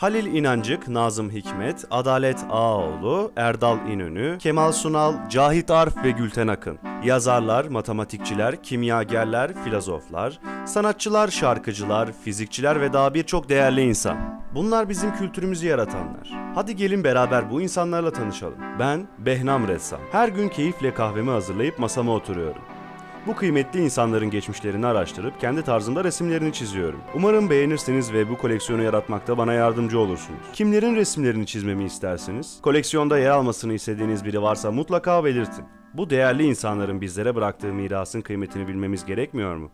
Halil İnancık, Nazım Hikmet, Adalet Ağaoğlu, Erdal İnönü, Kemal Sunal, Cahit Arf ve Gülten Akın. Yazarlar, matematikçiler, kimyagerler, filozoflar, sanatçılar, şarkıcılar, fizikçiler ve daha birçok değerli insan. Bunlar bizim kültürümüzü yaratanlar. Hadi gelin beraber bu insanlarla tanışalım. Ben Behnam Ressam. Her gün keyifle kahvemi hazırlayıp masama oturuyorum. Bu kıymetli insanların geçmişlerini araştırıp kendi tarzımda resimlerini çiziyorum. Umarım beğenirsiniz ve bu koleksiyonu yaratmakta bana yardımcı olursunuz. Kimlerin resimlerini çizmemi istersiniz? Koleksiyonda yer almasını istediğiniz biri varsa mutlaka belirtin. Bu değerli insanların bizlere bıraktığı mirasın kıymetini bilmemiz gerekmiyor mu?